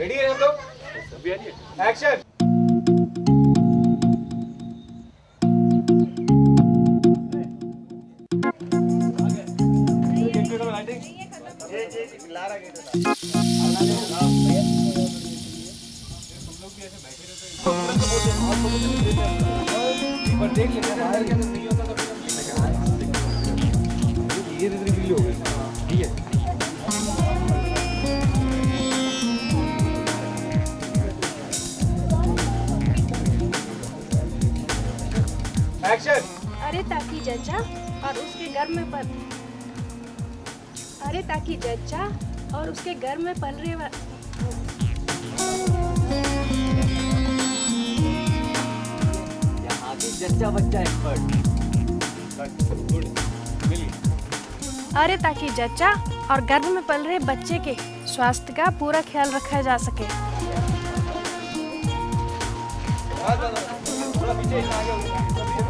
Ready है हम लोग एक्शन देख लेते हैं। एक्शन अरे ताकि जज्जा और उसके घर में पल अरे ताकि जज्जा और उसके घर में पल रहे वा... यहाँ की जच्चा बच्चा एक्सपर्ट अरे ताकि जज्जा और गर्भ में पल रहे बच्चे के स्वास्थ्य का पूरा ख्याल रखा जा सके। थोड़ा पीछे आगे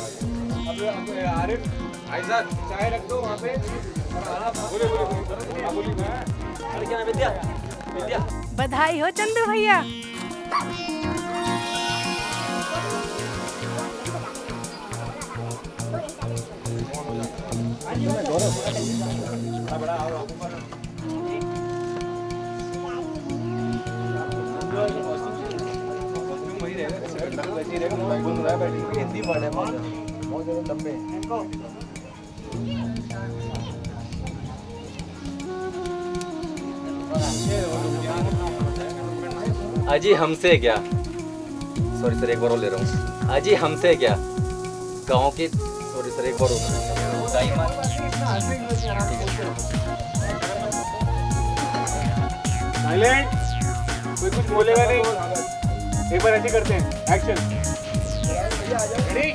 अब आरिफ आयजा चाय रख दो वहाँ पे। बोले बोले बोले हाँ, अरे क्या है विद्या? विद्या? बधाई हो चंदू भैया। ही रहेगा हो रहा है बैटरी हिंदी वर्ड है बहुत ज़्यादा लंबे अजी हमसे क्या? सॉरी सर एक बार और ले रहा हूँ। अजी हमसे क्या? गाँव की सॉरी सर एक बार साइलेंट। कोई कुछ बोलेगा नहीं। एक बार ऐसे करते हैं। एक्शन रेडी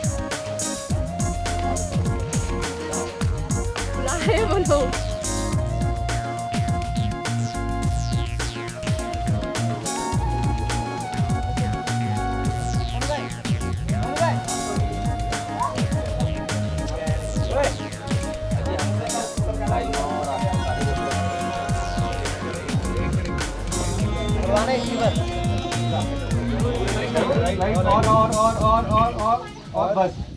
बोलो और और और और और और और बस